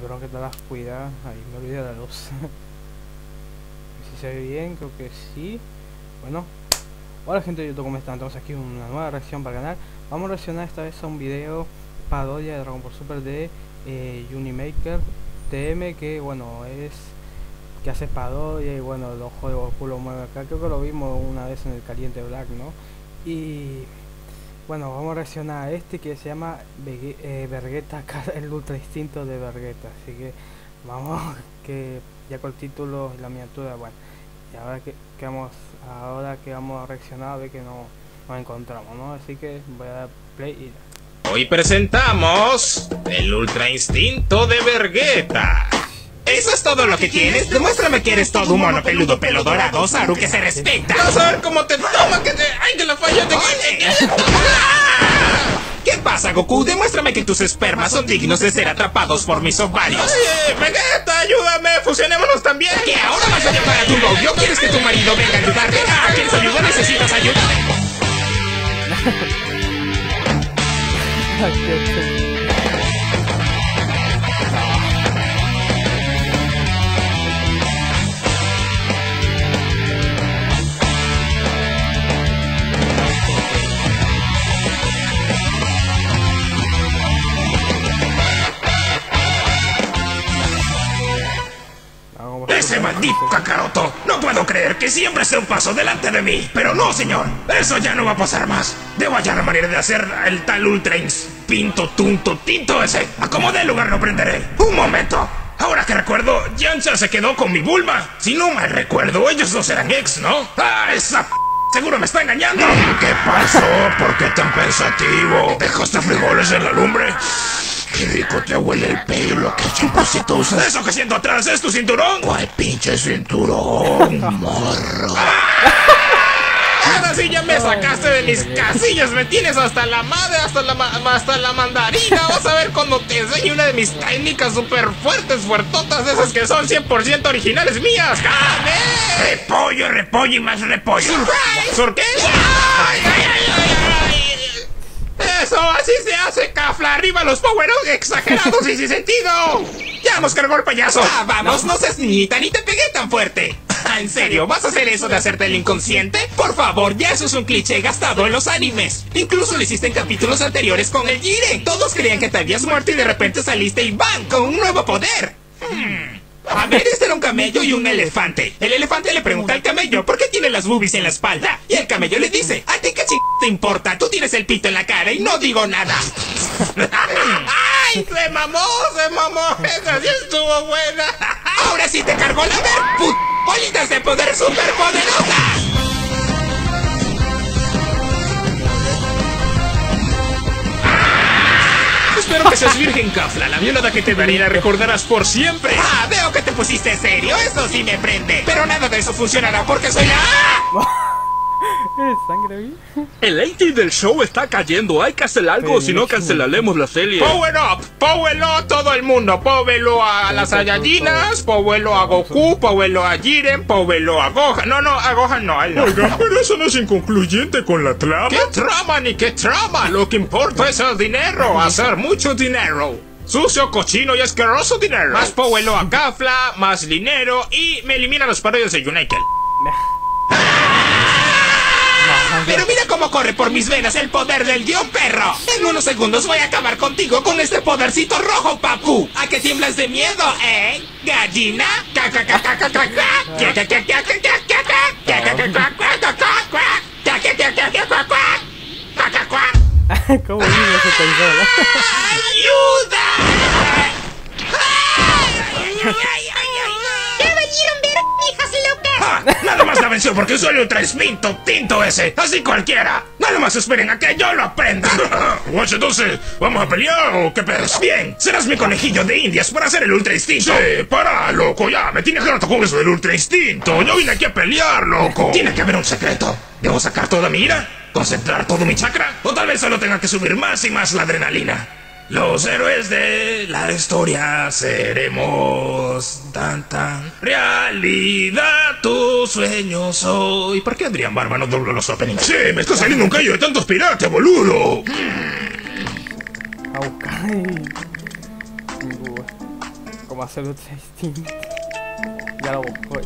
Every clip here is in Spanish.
Perdón que te las cuida. Ay, me olvidé la luz. si se ve bien, creo que sí. Bueno. Hola gente de YouTube, ¿cómo están? Estamos aquí una nueva reacción para el canal. Vamos a reaccionar esta vez a un video parodia de Dragon Ball Super de eh, Unimaker TM, que bueno, es que hace parodia y bueno, los juegos culo mueve acá. Creo que lo vimos una vez en el Caliente Black, ¿no? Y bueno, vamos a reaccionar a este que se llama Vege eh, el ultra instinto de Vergueta. Así que vamos, que ya con el título y la miniatura, bueno. Y ahora que, que, vamos, ahora que vamos a reaccionar a ver que no nos encontramos, ¿no? Así que voy a dar play y Hoy presentamos el ultra instinto de Vergueta. ¿Eso es todo lo que tienes? Demuéstrame que eres todo un mono peludo, pelo dorado, Saru, que se respeta. Vas a ver cómo te toma, que te... ¡Ay, que la falla te... ¿Qué pasa, Goku? Demuéstrame que tus espermas son dignos de ser atrapados por mis ovarios. ¡Oye, Vegeta, ayúdame! ¡Fusionémonos también! ¿Qué? ¿Ahora vas a llamar a tu novio? ¿Quieres que tu marido venga a ayudarte? ¡Ah, ¿quieres ayuda? ¿Necesitas ayuda? maldito Kakaroto! No puedo creer que siempre esté un paso delante de mí. Pero no, señor. Eso ya no va a pasar más. Debo hallar la manera de hacer el tal Ultra Pinto, tunto, tinto ese. A como el lugar lo prenderé. Un momento. Ahora que recuerdo, Yancha se quedó con mi Bulma. Si no mal recuerdo, ellos dos eran ex, ¿no? ¡Ah, esa p Seguro me está engañando. ¿Qué pasó? ¿Por qué tan pensativo? ¿Dejaste frijoles en la lumbre? Qué rico te huele el pelo, qué champacito usas. Eso que siento atrás es tu cinturón. ¿Cuál pinche cinturón, morro? Ahora sí ya me sacaste de mis casillas, me tienes hasta la madre, hasta la, hasta la mandarina. Vas a ver cuando te enseñe una de mis técnicas súper fuertes, fuertotas, de esas que son 100% originales mías. ¡Cane! Repollo, repollo y más repollo. ¿Sur qué? Así se hace, Cafla. Arriba los poweros exagerados y sin sentido. Ya nos cargó el payaso. Ah, vamos, no, seas niñita, ni te pegué tan fuerte. ¿En serio? ¿Vas a hacer eso de hacerte el inconsciente? Por favor, ya eso es un cliché gastado en los animes. Incluso lo hiciste en capítulos anteriores con el Jiren. Todos creían que te habías muerto y de repente saliste y ¡bam! con un nuevo poder. Hmm. A ver, este era un camello y un elefante. El elefante le pregunta al camello por qué tiene las boobies en la espalda. Y el camello le dice, ¿a ti qué ching te importa? Tú tienes el pito en la cara y no digo nada. ¡Ay! Se mamó, se mamó. Esa sí estuvo buena. Ahora sí te cargó la ver, put... ¡Bolitas de poder superpoderosas! Espero que seas virgen, Kafla. La violada que te daría la recordarás por siempre. Ah, veo que te pusiste serio. Eso sí me prende. Pero nada de eso funcionará porque soy la... ¿Es sangre ahí? El 80 del show está cayendo. Hay que hacer algo, si no cancelaremos la serie. Power up, power up todo el mundo. Póvelo a las Saiyajines, póvelo a Goku, póvelo a Jiren, póvelo a Gohan. No, no, a Gohan no, no. Oiga, pero eso no es inconcluyente con la trama. ¿Qué trama ni qué trama? Lo que importa es el dinero, hacer mucho dinero. Sucio, cochino y asqueroso dinero. Más póvelo a Kafla, más dinero y me elimina los parodios de United. Pero mira cómo corre por mis venas el poder del dios perro. En unos segundos voy a acabar contigo con este podercito rojo, papu. ¿A qué tiemblas de miedo, eh? ¿Gallina? ¿Cómo vive ese consola? ¡Ayuda! ¡Ya vinieron ver, hijas locas! La venció porque soy un trespinto tinto ese. Así cualquiera. Nada más esperen a que yo lo aprenda. Guache, entonces, ¿vamos a pelear o qué pedo? Bien, serás mi conejillo de indias para hacer el ultra instinto. Sí, para, loco, ya. Me tienes harto con eso del ultra instinto. Yo vine aquí a pelear, loco. Tiene que haber un secreto. ¿Debo sacar toda mi ira? ¿Concentrar todo mi chakra? ¿O tal vez solo tenga que subir más y más la adrenalina? Los héroes de la historia seremos tan tan realidad tus sueños hoy. ¿Por qué Adrián Barba no dobla los openings? Sí, me está saliendo un callo de tantos piratas, boludo. Cómo hacer Ultra Instinct. Ya lo busco.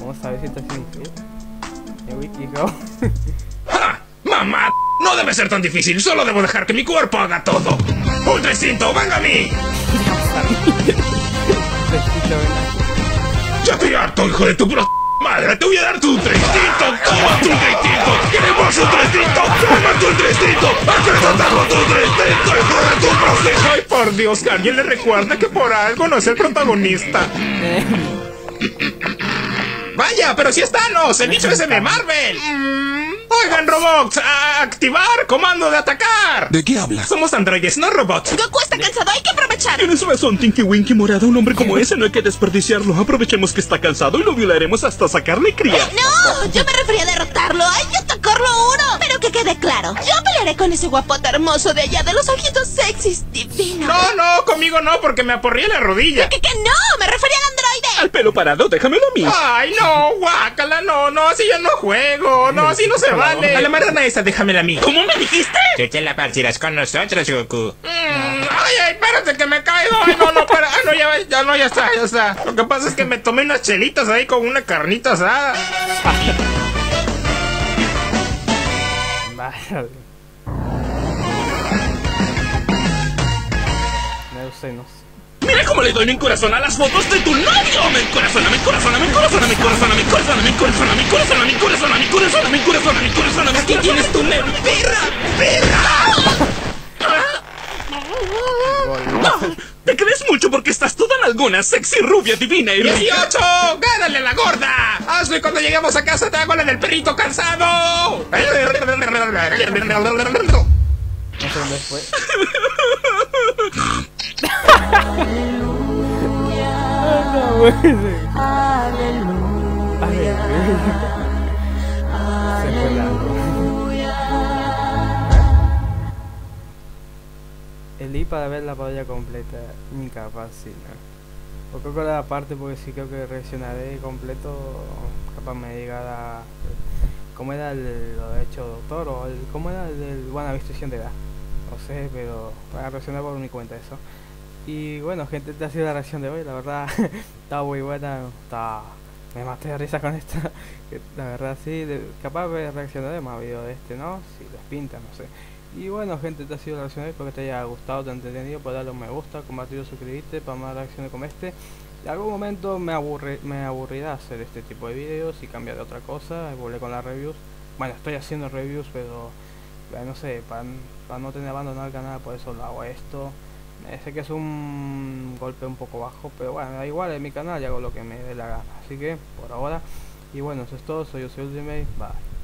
Vamos a ver si está haciendo. ¡Ja! ¡Mamá! No debe ser tan difícil, solo debo dejar que mi cuerpo haga todo. ¡Ultra instinto, venga a mí! ¡Ya estoy harto, hijo de tu pro... Madre, te voy a dar tu ultra instinto. ¡Toma tu ultra instinto! ¡Queremos ultra instinto! ¡Toma tu! ¡Acrétate con tu ultra instinto, hijo de tu pro... ¡Ay, por Dios! Que alguien le recuerda que por algo no es el protagonista. Vaya, pero si es Thanos, el bicho ese de Marvel. Oigan, robots, a activar comando de atacar. ¿De qué hablas? Somos androides, no robots. Goku está cansado, hay que aprovechar. Tienes razón, Tinky Winky morado. Un hombre como ese no hay que desperdiciarlo. Aprovechemos que está cansado y lo violaremos hasta sacarle cría. No, yo me refería a derrotarlo. Hay que atacarlo uno. Pero que quede claro, yo pelearé con ese guapote hermoso de allá de los ojitos sexys divinos. No, no, conmigo no, porque me aporría la rodilla. Que, que no, me refería al androide. Al pelo parado, déjamelo a mí. Ay, no, guácala, no, no, así yo no juego, no, así no se vale. A la marrana esa, déjamela a mí. ¿Cómo me dijiste? Tú te la partirás con nosotros, Goku. ay, ay, espérate que me caigo. Ay, no, no, para. Ay, no, ya, ya, no, ya está, ya está. Lo que pasa es que me tomé unas chelitas ahí con una carnita asada. Vaya. No sé, no sé. Mira cómo le doy mi corazón a las fotos de tu novio. Me encorazona, me encorazona, me encorazona, me encorazona, me encorazona, me encorazona, me encorazona, me encorazona, me encorazona, me encorazona, me encorazona, me Aquí tienes tu neo, perra, perra. Te crees mucho porque estás toda en alguna sexy rubia divina y rica. 18, gánale a la gorda. Hazlo y cuando lleguemos a casa te hago la del perrito cansado. No sé dónde fue. Aleluya. Se fue largo. El I para ver la pantalla completa. Incapaz, sí, ¿no? O creo que la parte porque sí creo que reaccionaré completo. Capaz me la. ¿Cómo era lo de hecho doctor? O el, ¿Cómo era el del buena de edad? No sé, pero para reaccionar por mi cuenta eso. Y bueno, gente, esta ha sido la reacción de hoy. La verdad, estaba muy buena. Estaba, me maté de risa con que La verdad, sí, de- capaz de reaccionar de más video de este, ¿no? Si les pinta, no sé. Y bueno, gente, esta ha sido la reacción de hoy. Espero que te haya gustado, te entretenido. Puedes darle un me gusta, compartir o suscribirte para más reacciones como este. En algún momento me, aburre, me aburrirá hacer este tipo de videos y cambiar de otra cosa. Volver con las reviews. Bueno, estoy haciendo reviews, pero no sé, para, para no tener abandonado el canal, por eso lo hago esto. Sé que es un golpe un poco bajo, pero bueno, da igual, en mi canal y hago lo que me dé la gana. Así que, por ahora, y bueno, eso es todo, soy yo, soy Ultimate, bye.